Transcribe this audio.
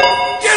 Yeah.